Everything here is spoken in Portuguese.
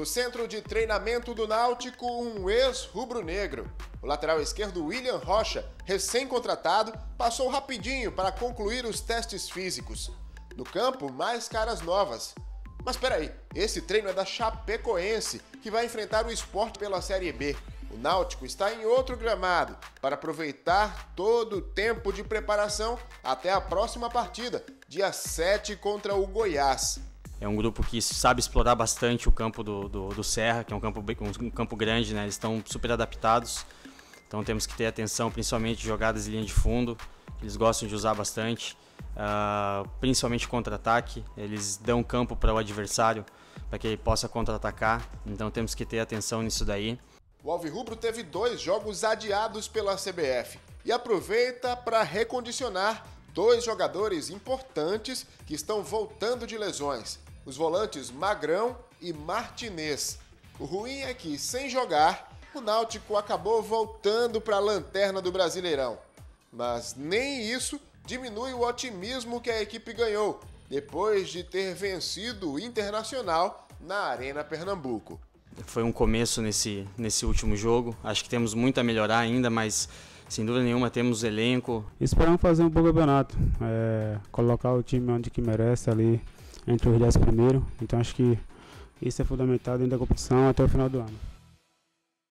No centro de treinamento do Náutico, um ex-rubro-negro. O lateral esquerdo William Rocha, recém-contratado, passou rapidinho para concluir os testes físicos. No campo, mais caras novas. Mas peraí, esse treino é da Chapecoense, que vai enfrentar o esporte pela Série B. O Náutico está em outro gramado para aproveitar todo o tempo de preparação até a próxima partida, dia 7 contra o Goiás. É um grupo que sabe explorar bastante o campo do, do, do Serra, que é um campo, um campo grande, né? Eles estão super adaptados. Então temos que ter atenção, principalmente jogadas em linha de fundo. Eles gostam de usar bastante, uh, principalmente contra-ataque. Eles dão campo para o adversário para que ele possa contra-atacar. Então temos que ter atenção nisso daí. O Alvirrubro teve dois jogos adiados pela CBF e aproveita para recondicionar dois jogadores importantes que estão voltando de lesões: os volantes Magrão e Martinez. O ruim é que, sem jogar, o Náutico acabou voltando para a lanterna do Brasileirão. Mas nem isso diminui o otimismo que a equipe ganhou depois de ter vencido o Internacional na Arena Pernambuco. Foi um começo nesse, nesse último jogo. Acho que temos muito a melhorar ainda, mas sem dúvida nenhuma temos elenco. Esperamos fazer um bom campeonato, é, colocar o time onde que merece ali entre os 10 primeiros. Então acho que isso é fundamental dentro da competição até o final do ano.